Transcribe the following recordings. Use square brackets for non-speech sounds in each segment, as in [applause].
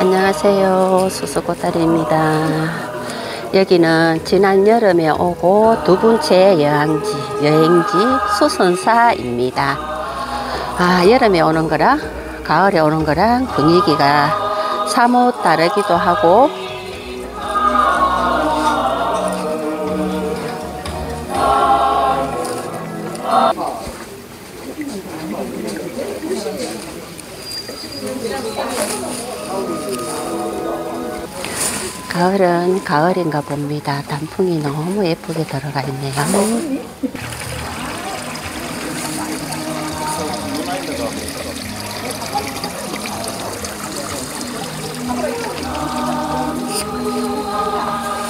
안녕하세요. 수수고다리입니다. 여기는 지난 여름에 오고 두 번째 여행지, 여행지 수선사입니다. 아, 여름에 오는 거랑 가을에 오는 거랑 분위기가 사뭇 다르기도 하고 가을은 가을인가 봅니다. 단풍이 너무 예쁘게 들어가 있네요.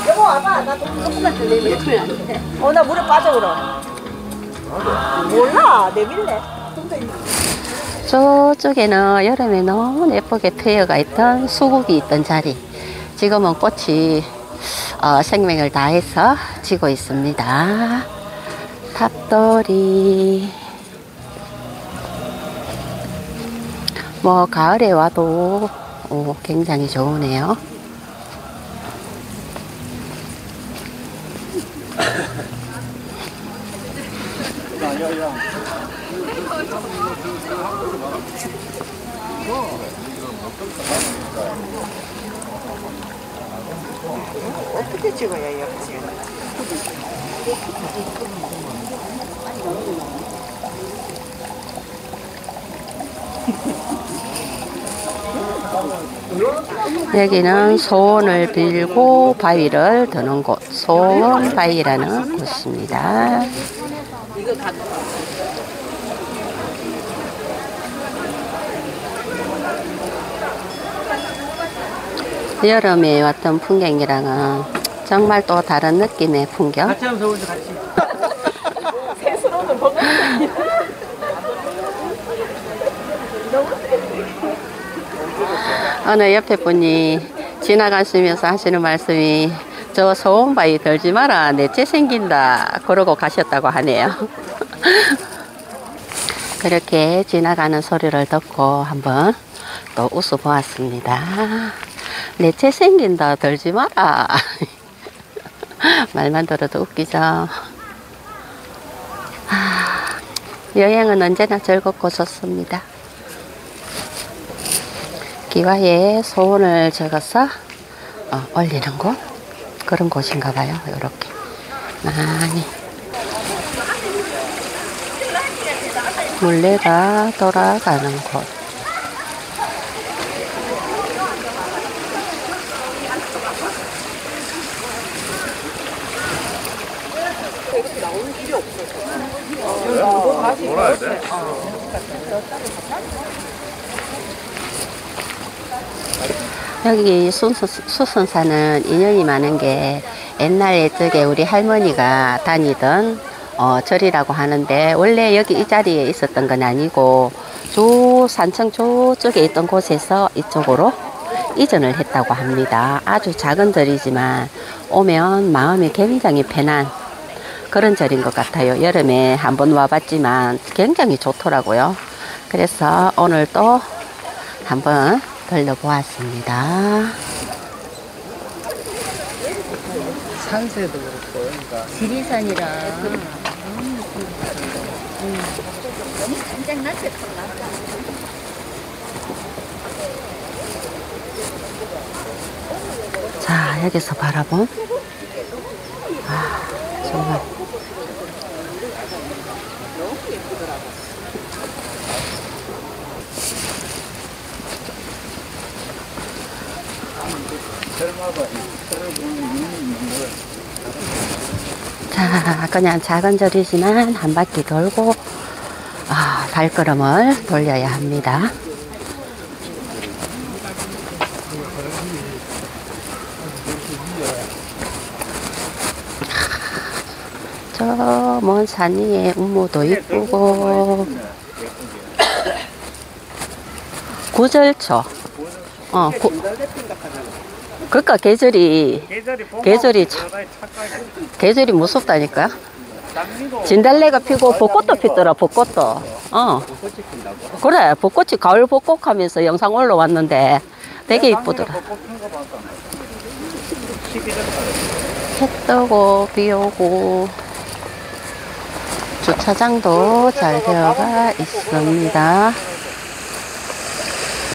여보 와봐 나 조금만 더 내밀면 안돼 어나 물에 빠져 그럼. 몰라. 내밀래 저쪽에는 여름에 너무 예쁘게 피어가 있던 수국이 있던 자리. 지금은 꽃이 어, 생명을 다해서 지고 있습니다. 탑돌이. 뭐, 가을에 와도 어, 굉장히 좋으네요. 어떻게 찍어야 예쁘지 여기는 소원을 빌고 바위를 드는 곳, 소원 바위라는 곳입니다. 여름에 왔던 풍경이랑은 정말 또 다른 느낌의 풍경. 같이 하면서 오늘 같이. [laughs] 스스로는 먹을 어느 옆에 분이 지나가시면서 하시는 말씀이 저 소원바위 들지 마라. 내체 생긴다. 그러고 가셨다고 하네요. [laughs] 그렇게 지나가는 소리를 듣고 한번 또 웃어 보았습니다 내체 생긴다. 들지 마라. [laughs] 말만 들어도 웃기죠. 아, 여행은 언제나 즐겁고 좋습니다. 기와에 소원을 적어서 어, 올리는 곳? 그런 곳인가 봐요. 이렇게. 많이. 물레가 돌아가는 곳 여기 수선, 수선사는 인연이 많은 게 옛날에 저게 우리 할머니가 다니던 어, 절이라고 하는데 원래 여기 이 자리에 있었던 건 아니고 저 산청 저쪽에 있던 곳에서 이쪽으로 이전을 했다고 합니다. 아주 작은 절이지만 오면 마음이 굉장히 편한 그런 절인 것 같아요. 여름에 한번 와봤지만 굉장히 좋더라고요. 그래서 오늘 또 한번 들려보았습니다. 산세도 그렇고, 그러니까. 지리산이라 자 여기서 바라본 아 정말 자, 그냥 작은 절이지만 한 바퀴 돌고 아, 발걸음을 돌려야 합니다. 저 먼산 위에 우모도 이쁘고 구절초 어, 구, 그러니까 계절이 계절이 참- 계절이 무섭다니까요. 장미도 진달래가 피고 벚꽃도 피더라 벚꽃도 어 그래 벚꽃이 가을 벚꽃 하면서 영상 올라왔는데 되게 이쁘더라. 해 뜨고 비 오고 주차장도 잘 되어가 있습니다.